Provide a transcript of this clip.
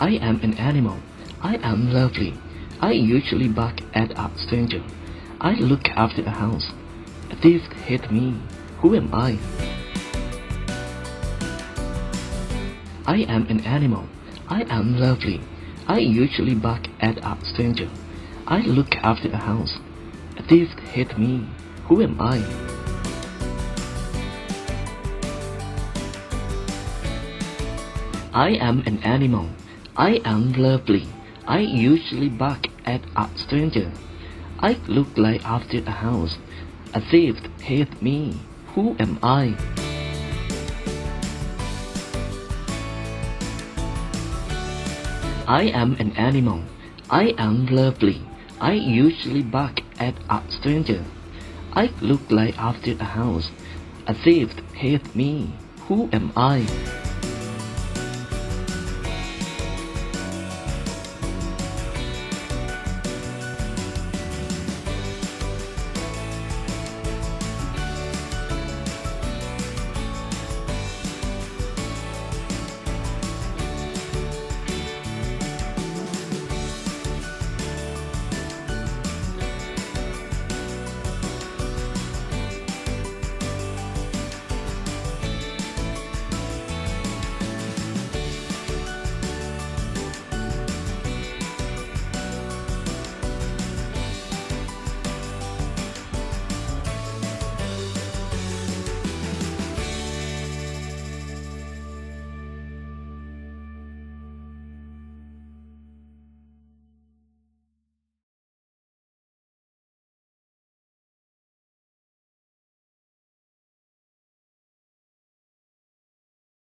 I am an animal. I am lovely. I usually bark at a stranger. I look after a house. A thief hit me. Who am I? I am an animal. I am lovely. I usually bark at a stranger. I look after a house. A thief hit me. Who am I? I am an animal. I am lovely. I usually bark at a stranger. I look like after a house. A thief hit me. Who am I? I am an animal. I am lovely. I usually bark at a stranger. I look like after a house. A thief hit me. Who am I?